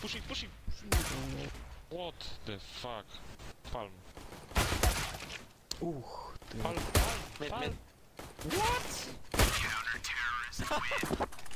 pushing, pushing! What the fuck? Palm. Uch, ty. Palm, palm, Mid, palm! mid. What?